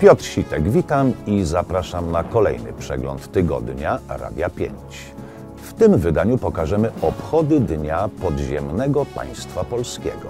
Piotr Sitek, witam i zapraszam na kolejny przegląd tygodnia Radia 5. W tym wydaniu pokażemy obchody Dnia Podziemnego Państwa Polskiego.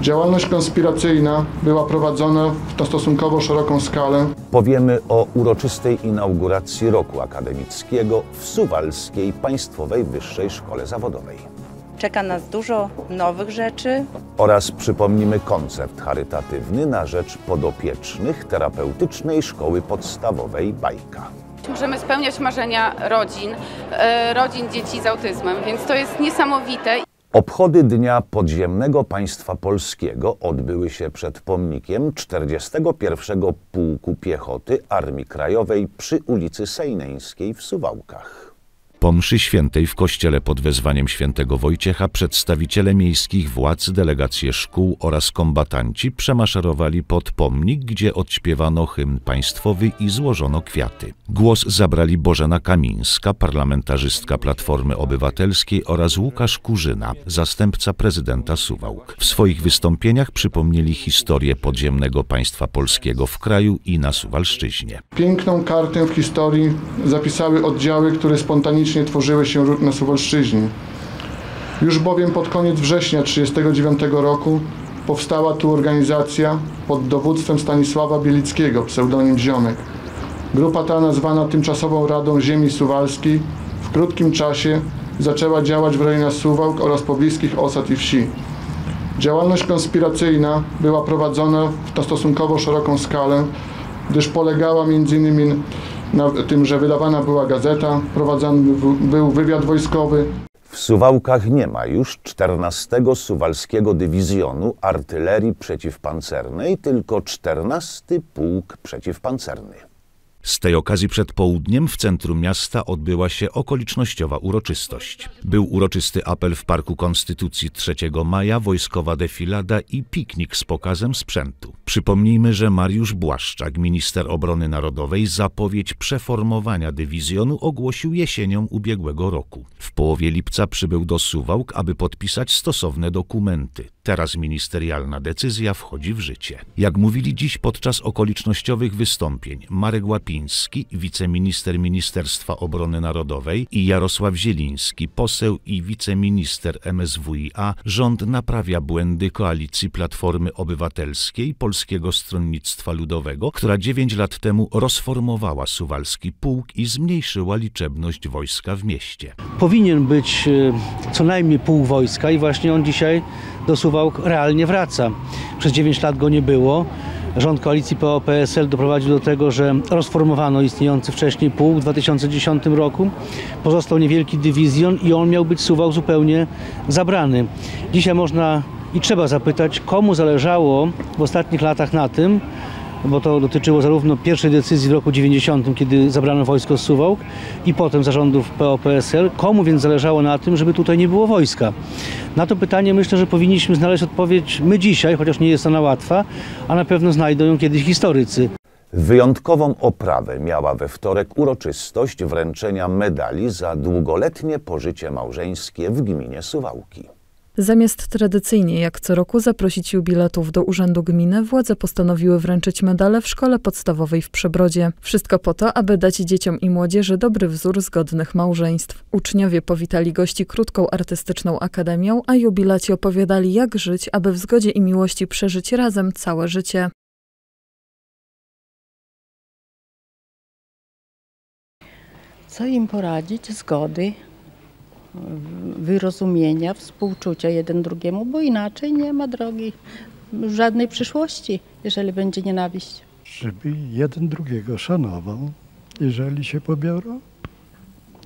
Działalność konspiracyjna była prowadzona na stosunkowo szeroką skalę. Powiemy o uroczystej inauguracji roku akademickiego w Suwalskiej Państwowej Wyższej Szkole Zawodowej. Czeka nas dużo nowych rzeczy. Oraz przypomnimy koncert charytatywny na rzecz podopiecznych Terapeutycznej Szkoły Podstawowej Bajka. Możemy spełniać marzenia rodzin, e, rodzin dzieci z autyzmem, więc to jest niesamowite. Obchody Dnia Podziemnego Państwa Polskiego odbyły się przed pomnikiem 41 Pułku Piechoty Armii Krajowej przy ulicy Sejneńskiej w Suwałkach. Po mszy świętej w kościele pod wezwaniem świętego Wojciecha przedstawiciele miejskich władz, delegacje szkół oraz kombatanci przemaszerowali pod pomnik, gdzie odśpiewano hymn państwowy i złożono kwiaty. Głos zabrali Bożena Kamińska, parlamentarzystka Platformy Obywatelskiej oraz Łukasz Kurzyna, zastępca prezydenta Suwałk. W swoich wystąpieniach przypomnieli historię podziemnego państwa polskiego w kraju i na Suwalszczyźnie. Piękną kartę w historii zapisały oddziały, które spontanicznie tworzyły się na Suwalszczyźnie. Już bowiem pod koniec września 1939 roku powstała tu organizacja pod dowództwem Stanisława Bielickiego, pseudonim Ziomek. Grupa ta, nazwana tymczasową Radą Ziemi Suwalskiej, w krótkim czasie zaczęła działać w rejonach Suwałk oraz pobliskich osad i wsi. Działalność konspiracyjna była prowadzona na stosunkowo szeroką skalę, gdyż polegała m.in. na tym, że wydawana była gazeta, prowadzony był wywiad wojskowy. W Suwałkach nie ma już 14 Suwalskiego Dywizjonu Artylerii Przeciwpancernej, tylko 14 Pułk Przeciwpancerny. Z tej okazji przed południem w centrum miasta odbyła się okolicznościowa uroczystość. Był uroczysty apel w Parku Konstytucji 3 maja, wojskowa defilada i piknik z pokazem sprzętu. Przypomnijmy, że Mariusz Błaszczak, minister obrony narodowej, zapowiedź przeformowania dywizjonu ogłosił jesienią ubiegłego roku. W połowie lipca przybył do Suwałk, aby podpisać stosowne dokumenty. Teraz ministerialna decyzja wchodzi w życie. Jak mówili dziś podczas okolicznościowych wystąpień Marek Łapiński, wiceminister Ministerstwa Obrony Narodowej i Jarosław Zieliński, poseł i wiceminister MSWiA, rząd naprawia błędy koalicji Platformy Obywatelskiej Polskiego Stronnictwa Ludowego, która 9 lat temu rozformowała Suwalski Pułk i zmniejszyła liczebność wojska w mieście. Powinien być e, co najmniej pół wojska i właśnie on dzisiaj do Suwałk realnie wraca. Przez 9 lat go nie było. Rząd koalicji PO-PSL doprowadził do tego, że rozformowano istniejący wcześniej pułk w 2010 roku. Pozostał niewielki dywizjon i on miał być Suwałk zupełnie zabrany. Dzisiaj można i trzeba zapytać, komu zależało w ostatnich latach na tym, bo to dotyczyło zarówno pierwszej decyzji w roku 90, kiedy zabrano wojsko z Suwałk i potem zarządów PO-PSL. Komu więc zależało na tym, żeby tutaj nie było wojska? Na to pytanie myślę, że powinniśmy znaleźć odpowiedź my dzisiaj, chociaż nie jest ona łatwa, a na pewno znajdą ją kiedyś historycy. Wyjątkową oprawę miała we wtorek uroczystość wręczenia medali za długoletnie pożycie małżeńskie w gminie Suwałki. Zamiast tradycyjnie jak co roku zaprosić jubilatów do Urzędu Gminy, władze postanowiły wręczyć medale w szkole podstawowej w Przebrodzie. Wszystko po to, aby dać dzieciom i młodzieży dobry wzór zgodnych małżeństw. Uczniowie powitali gości krótką artystyczną akademią, a jubilaci opowiadali jak żyć, aby w zgodzie i miłości przeżyć razem całe życie. Co im poradzić? Zgody, wyrozumienia, współczucia jeden drugiemu, bo inaczej nie ma drogi żadnej przyszłości, jeżeli będzie nienawiść. Żeby jeden drugiego szanował, jeżeli się pobiorą,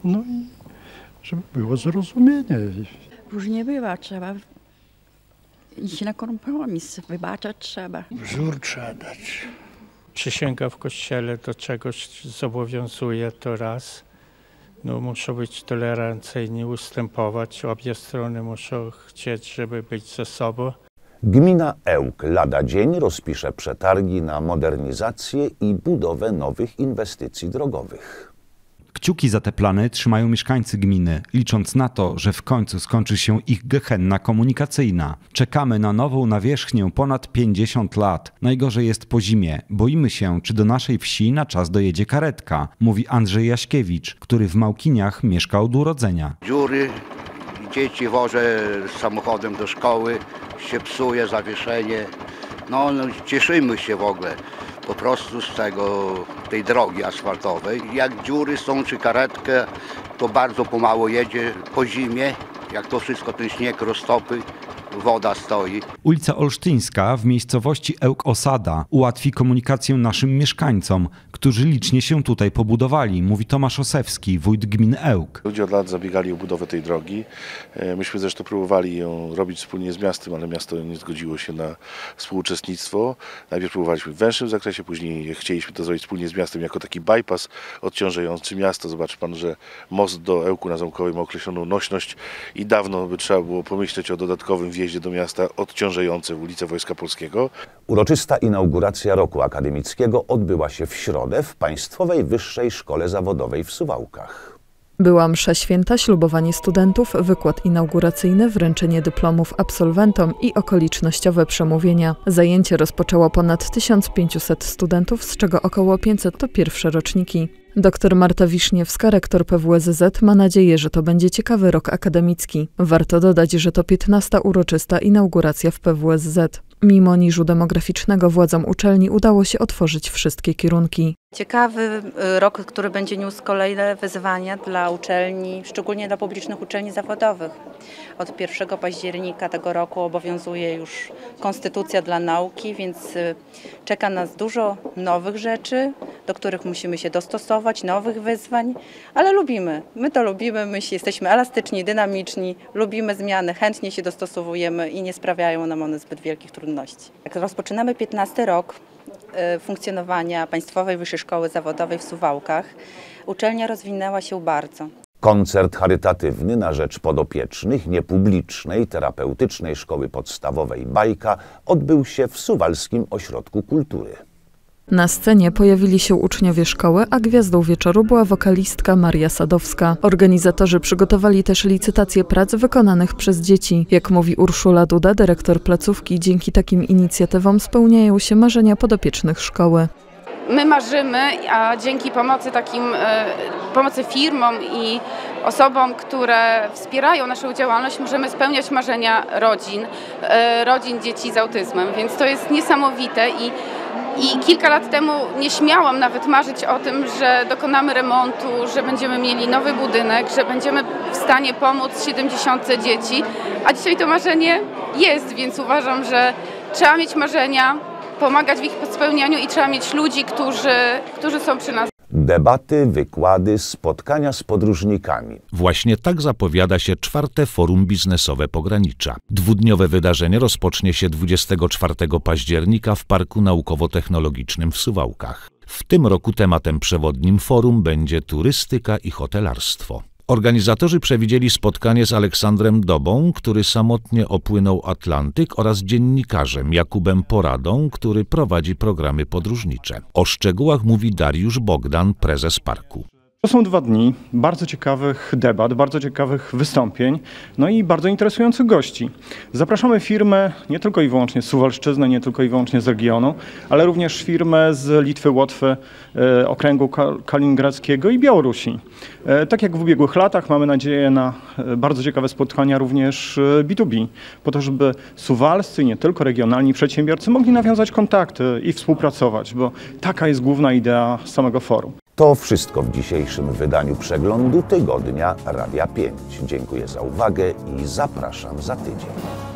no i żeby było zrozumienie. Różnie bywa, trzeba iść na kompromis, wybaczać trzeba. Wzór trzeba dać. Przysięga w kościele do czegoś zobowiązuje, to raz no, muszą być tolerancyjni, ustępować. Obie strony muszą chcieć, żeby być ze sobą. Gmina Ełk lada dzień rozpisze przetargi na modernizację i budowę nowych inwestycji drogowych. Kciuki za te plany trzymają mieszkańcy gminy, licząc na to, że w końcu skończy się ich gehenna komunikacyjna. Czekamy na nową nawierzchnię ponad 50 lat. Najgorzej jest po zimie. Boimy się, czy do naszej wsi na czas dojedzie karetka, mówi Andrzej Jaśkiewicz, który w Małkiniach mieszka od urodzenia. Dziury, dzieci wożę samochodem do szkoły, się psuje zawieszenie. No, no cieszymy się w ogóle po prostu z tego, tej drogi asfaltowej. Jak dziury są czy karetkę, to bardzo pomału jedzie po zimie. Jak to wszystko, ten śnieg roztopy, woda stoi. Ulica Olsztyńska w miejscowości Ełk Osada ułatwi komunikację naszym mieszkańcom, którzy licznie się tutaj pobudowali, mówi Tomasz Osewski, wójt gminy Ełk. Ludzie od lat zabiegali o budowę tej drogi. E, myśmy zresztą próbowali ją robić wspólnie z miastem, ale miasto nie zgodziło się na współuczestnictwo. Najpierw próbowaliśmy w węższym zakresie, później chcieliśmy to zrobić wspólnie z miastem jako taki bypass odciążający miasto. Zobaczy pan, że most do Ełku na Zamkowej ma określoną nośność i dawno by trzeba było pomyśleć o dodatkowym wjeździe do miasta odciążającym ulicę Wojska Polskiego. Uroczysta inauguracja roku akademickiego odbyła się w środę w Państwowej Wyższej Szkole Zawodowej w Suwałkach. Była msza święta, ślubowanie studentów, wykład inauguracyjny, wręczenie dyplomów absolwentom i okolicznościowe przemówienia. Zajęcie rozpoczęło ponad 1500 studentów, z czego około 500 to pierwsze roczniki. Dr Marta Wiszniewska, rektor PWSZ, ma nadzieję, że to będzie ciekawy rok akademicki. Warto dodać, że to 15. uroczysta inauguracja w PWSZ. Mimo niżu demograficznego władzom uczelni udało się otworzyć wszystkie kierunki. Ciekawy y, rok, który będzie niósł kolejne wyzwania dla uczelni, szczególnie dla publicznych uczelni zawodowych. Od 1 października tego roku obowiązuje już konstytucja dla nauki, więc y, czeka nas dużo nowych rzeczy, do których musimy się dostosować, nowych wyzwań, ale lubimy. My to lubimy, my jesteśmy elastyczni, dynamiczni, lubimy zmiany, chętnie się dostosowujemy i nie sprawiają nam one zbyt wielkich trudności. Jak rozpoczynamy 15 rok, y, funkcjonowania Państwowej Wyższej Szkoły Zawodowej w Suwałkach, uczelnia rozwinęła się bardzo. Koncert charytatywny na rzecz podopiecznych niepublicznej terapeutycznej szkoły podstawowej Bajka odbył się w Suwalskim Ośrodku Kultury. Na scenie pojawili się uczniowie szkoły, a gwiazdą wieczoru była wokalistka Maria Sadowska. Organizatorzy przygotowali też licytację prac wykonanych przez dzieci. Jak mówi Urszula Duda, dyrektor placówki, dzięki takim inicjatywom spełniają się marzenia podopiecznych szkoły. My marzymy, a dzięki pomocy takim, e, pomocy firmom i osobom, które wspierają naszą działalność, możemy spełniać marzenia rodzin, e, rodzin dzieci z autyzmem, więc to jest niesamowite i i kilka lat temu nie śmiałam nawet marzyć o tym, że dokonamy remontu, że będziemy mieli nowy budynek, że będziemy w stanie pomóc 70 dzieci, a dzisiaj to marzenie jest, więc uważam, że trzeba mieć marzenia, pomagać w ich spełnianiu i trzeba mieć ludzi, którzy, którzy są przy nas. Debaty, wykłady, spotkania z podróżnikami. Właśnie tak zapowiada się czwarte Forum Biznesowe Pogranicza. Dwudniowe wydarzenie rozpocznie się 24 października w Parku Naukowo-Technologicznym w Suwałkach. W tym roku tematem przewodnim forum będzie turystyka i hotelarstwo. Organizatorzy przewidzieli spotkanie z Aleksandrem Dobą, który samotnie opłynął Atlantyk oraz dziennikarzem Jakubem Poradą, który prowadzi programy podróżnicze. O szczegółach mówi Dariusz Bogdan, prezes parku. To są dwa dni bardzo ciekawych debat, bardzo ciekawych wystąpień, no i bardzo interesujących gości. Zapraszamy firmy nie tylko i wyłącznie z Suwalszczyzny, nie tylko i wyłącznie z regionu, ale również firmy z Litwy, Łotwy, e, okręgu kaliningradzkiego i Białorusi. E, tak jak w ubiegłych latach mamy nadzieję na e, bardzo ciekawe spotkania również B2B, po to, żeby suwalscy, nie tylko regionalni przedsiębiorcy mogli nawiązać kontakty i współpracować, bo taka jest główna idea samego forum. To wszystko w dzisiejszym wydaniu przeglądu tygodnia Radia 5. Dziękuję za uwagę i zapraszam za tydzień.